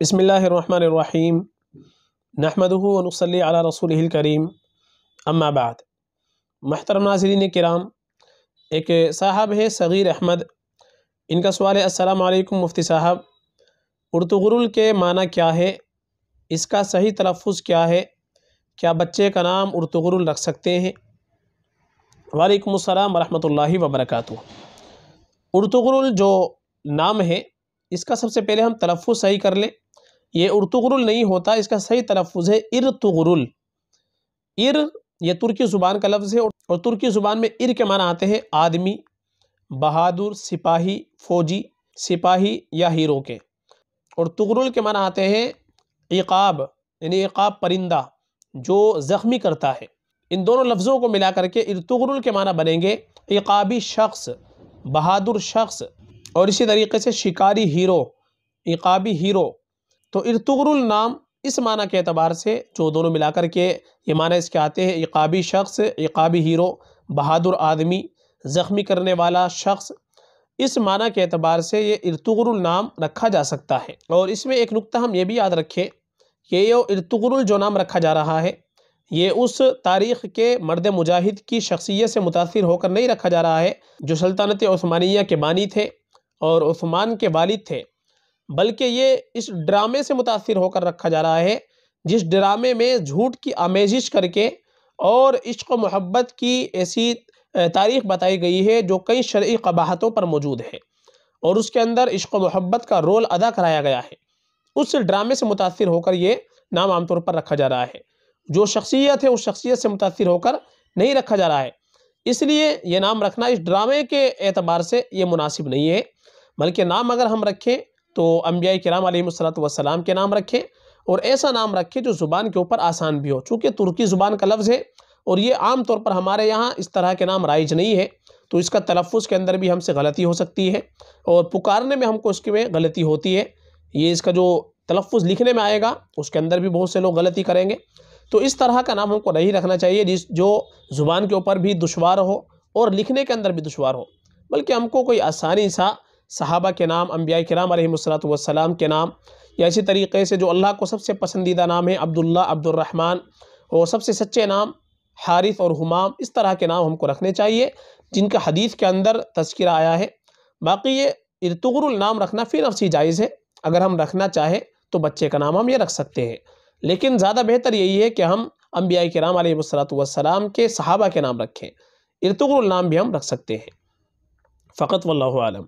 बसमीम नहमदनसली अला रसूल करीम अम्माबाद महतरम नाजरीन कराम एक साहब है सग़ीर अहमद इनका सवाल है अस्सलाम वालेकुम मुफ्ती साहब उर्तुगरुल के माना क्या है इसका सही तलफ़ क्या है क्या बच्चे का नाम उर्तुगरुल रख सकते हैं वालेकुम अस्सलाम वरहमतुल्लाहि वबरकातुहू उर्तुगरुल जो नाम है इसका सबसे पहले हम तलफ़ सही कर लें। ये उर्तुगरुल नहीं होता, इसका सही तलफ़ है इरतुगरुल इर, ये तुर्की ज़ुबान का लफ्ज़ है और तुर्की ज़ुबान में इर के माना आते हैं आदमी, बहादुर, सिपाही, फ़ौजी, सिपाही या हीरो के। और तुगरुल के माना आते हैं इक़ाब, यानी इक़ाब परिंदा, जो ज़ख्मी करता है। इन दोनों लफ्ज़ों को मिला करके इरतुगरुल के माना बनेंगे इक़ाबी शख्स, बहादुर शख्स। और इसी तरीके से शिकारी हीरो, इक़ाबी हीरो तो इरतुगरुल नाम इस माना के अतबार से जो दोनों मिलाकर के ये माना इसके आते हैं, इक़ाबी शख्स, इक़ाबी हीरो, बहादुर आदमी, ज़ख्मी करने वाला शख्स। इस माना के अतबार से ये इरतुगरुल नाम रखा जा सकता है। और इसमें एक नुक्ता हम ये भी याद रखें कि ये इरतुगरुल जो नाम रखा जा रहा है, ये उस तारीख़ के मर्द मुजाहिद की शख्सियत से मुतासर होकर नहीं रखा जा रहा है, जो सल्तनत ओस्मानिया के बानी थे। और उस्मान के वालिद थे। बल्कि ये इस ड्रामे से मुतासर होकर रखा जा रहा है, जिस ड्रामे में झूठ की आमेजिश करके और इश्क मोहब्बत की ऐसी तारीख बताई गई है, जो कई शर्य कबाहतों पर मौजूद है और उसके अंदर इश्क मोहब्बत का रोल अदा कराया गया है। उस ड्रामे से मुतासर होकर ये नाम आमतौर पर रखा जा रहा है। जो शख्सियत है, उस शख्सियत से मुतासर होकर नहीं रखा जा रहा है। इसलिए ये नाम रखना इस ड्रामे के एतबार से ये मुनासिब नहीं है। बल्कि नाम अगर हम रखें तो अम्बिया कराम वसलाम के नाम रखें, और ऐसा नाम रखें जो ज़ुबान के ऊपर आसान भी हो। चूँकि तुर्की ज़ुबान का लफ्ज़ है, और ये आम तौर पर हमारे यहाँ इस तरह के नाम राइज नहीं है तो इसका तलफ़ के अंदर भी हमसे गलती हो सकती है, और पुकारने में हमको इसके में गलती होती है। ये इसका जो तलफ़ लिखने में आएगा, उसके अंदर भी बहुत से लोग गलती करेंगे। तो इस तरह का नाम हमको नहीं रखना चाहिए, जिस, जो ज़ुबान के ऊपर भी दुशवार हो, और लिखने के अंदर भी दुशवार हो। बल्कि हमको कोई आसानी सा सहाबा के नाम अम्बिया कराम वसलाम के नाम। या इसी तरीके से जो अल्लाह को सबसे पसंदीदा नाम है अब्दुल्ला अब्दुलरहमान और सबसे सच्चे नाम हारिस और हुमाम, इस तरह के नाम हमको रखने चाहिए, जिनका हदीस के अंदर तस्करा आया है। बाकी ये इरतुगरुल नाम रखना फिर अफसी जायज़ है। अगर हम रखना चाहें तो बच्चे का नाम हम ये रख सकते हैं। लेकिन ज़्यादा बेहतर यही है कि हम अम्बिया कराम वसलाम के सहाबा के नाम रखें। इरतुगरुल नाम भी हम रख सकते हैं। फ़कत वल्लम